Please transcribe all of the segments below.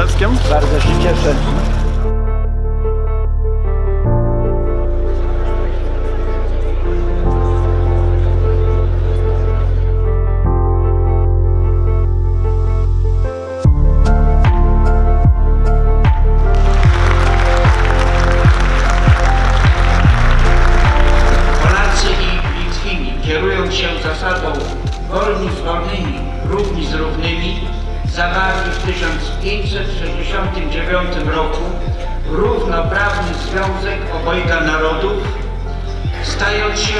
Śląskiem? Bardzo się cieszę. Polacy i Litwini kierując się zasadą wolni z wolnymi, równi z równymi, zawarli w 1569 roku równoprawny związek obojga narodów, stając się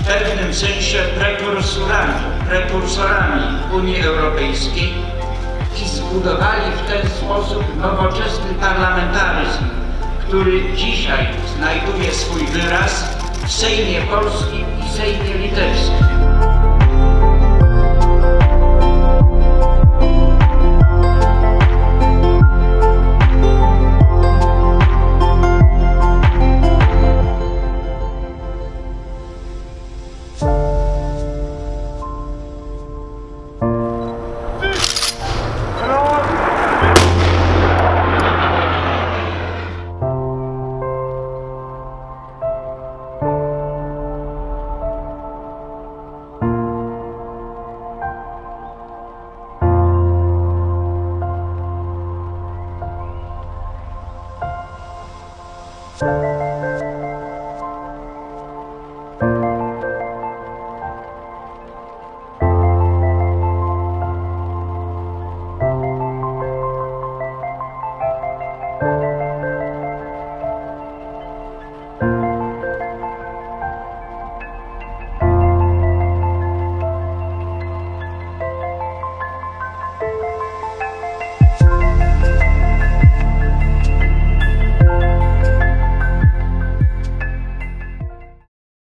w pewnym sensie prekursorami, prekursorami Unii Europejskiej i zbudowali w ten sposób nowoczesny parlamentaryzm, który dzisiaj znajduje swój wyraz w Sejmie Polskim i Sejmie Litewskim. Thank